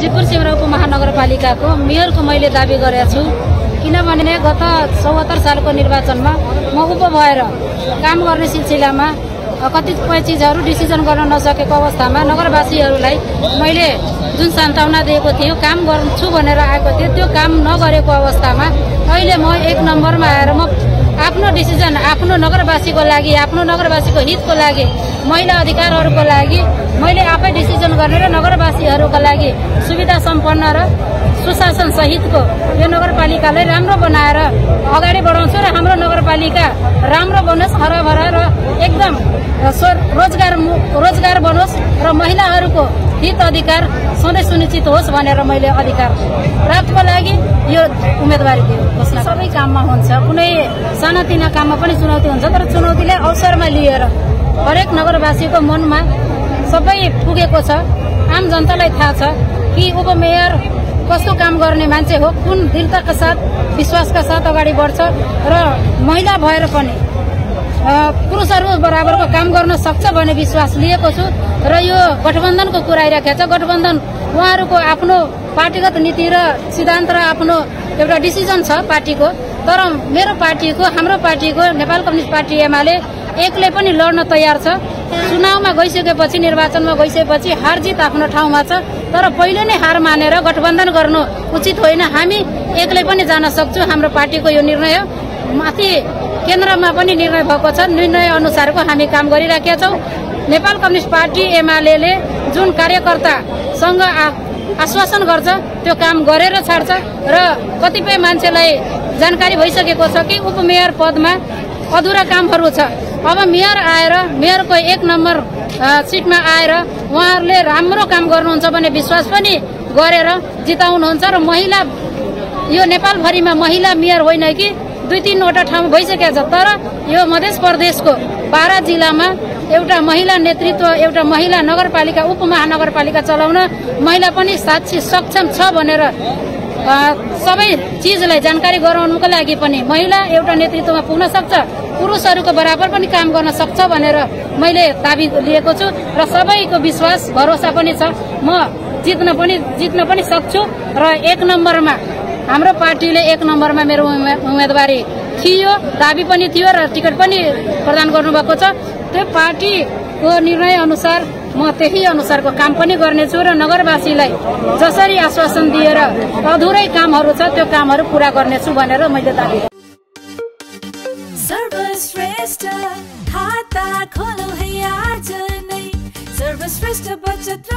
जितपुर सिमरा उपमहानगरपालिकाको मेयरको मैले दावी गरेको छु। किनभने गत चौहत्तर सालको निर्वाचनमा म उप भएर काम गर्ने सिलसिलामा कतिपय चिजहरू डिसिजन गर्न नसकेको अवस्थामा नगरवासीहरूलाई मैले जुन सान्त्वना दिएको थियो काम गर्छु भनेर आएको थिएँ त्यो काम नगरेको अवस्थामा अहिले म एक नम्बरमा आएर म आफ्नो डिसिजन आफ्नो नगरवासीको लागि आफ्नो नगरवासीको हितको लागि महिला अधिकारहरूको लागि मैले आफै डिसिजन गर्ने र नगरवासीहरूका लागि सुविधा सम्पन्न र सुशासन सहितको यो नगरपालिकालाई राम्रो बनाएर अगाडि बढाउँछु र हाम्रो नगरपालिका राम्रो बनोस् हराभरा र एकदम रोजगार रोजगार बनोस् र महिलाहरूको हित अधिकार सधैँ सुनिश्चित होस् भनेर मैले अधिकार प्राप्तको लागि यो उम्मेदवारी दियो घोषणा सबै काममा हुन्छ। कुनै सानातिना काममा पनि चुनौती हुन्छ तर चुनौतीलाई अवसरमा लिएर हरेक नगरवासीको मनमा सबै पुगेको छ। आम जनतालाई थाहा छ कि उपमेयर कस्तो काम गर्ने मान्छे हो कुन दृढताका साथ विश्वासका साथ अगाडि बढ्छ र महिला भएर पनि पुरुषहरू बराबरको काम गर्न सक्छ भन्ने विश्वास लिएको छु र यो गठबन्धनको कुरा आइराखेको छ। गठबन्धन उहाँहरूको आफ्नो पार्टीगत नीति र सिद्धान्त र आफ्नो एउटा डिसिजन छ पार्टीको। तर मेरो पार्टीको हाम्रो पार्टीको नेपाल कम्युनिस्ट पार्टी एमाले एक्लै पनि लड्न तयार छ। चुनावमा गइसकेपछि निर्वाचनमा गइसकेपछि हार जित आफ्नो ठाउँमा छ। तर पहिले नै हार मानेर गठबन्धन गर्नु उचित होइन। हामी एक्लै पनि जान सक्छौँ। हाम्रो पार्टीको यो निर्णय माथि केन्द्रमा पनि निर्णय भएको छ। निर्णय अनुसारको हामी काम गरिराखेका छौँ। नेपाल कम्युनिस्ट पार्टी एमाले जुन कार्यकर्तासँग आश्वासन गर्छ त्यो काम गरेर छाड्छ र कतिपय मान्छेलाई जानकारी भइसकेको छ कि उपमेयर पदमा अधुरा कामहरू छ। अब मेयर आएर मेयरको एक नम्बर सिटमा आएर उहाँहरूले राम्रो काम गर्नुहुन्छ भन्ने विश्वास पनि गरेर जिताउनुहुन्छ र महिला यो नेपालभरिमा महिला मेयर होइन कि दुई तिनवटा ठाउँ भइसकेको छ तर यो मध्य प्रदेशको बाह्र जिल्लामा एउटा महिला नेतृत्व एउटा महिला नगरपालिका उपमहानगरपालिका चलाउन महिला पनि साक्षी सक्षम छ भनेर सबै चिजलाई जानकारी गराउनुको लागि पनि महिला एउटा नेतृत्वमा पुग्न सक्छ पुरुषहरूको बराबर पनि काम गर्न सक्छ भनेर मैले दावी लिएको छु र सबैको विश्वास भरोसा पनि छ। म जित्न पनि जित्न पनि सक्छु र एक नम्बरमा हाम्रो पार्टीले एक नम्बरमा मेरो उम्मे- उम्मेदवारी थियो दावी पनि थियो र टिकट पनि प्रदान गर्नुभएको छ। त्यो पार्टीको निर्णय अनुसार म त्यही अनुसारको काम पनि गर्नेछु र नगरवासीलाई जसरी आश्वासन दिएर अधुरै कामहरू छ त्यो कामहरू पूरा गर्नेछु भनेर मैले दावी सर्वश्रेष्ठ बचत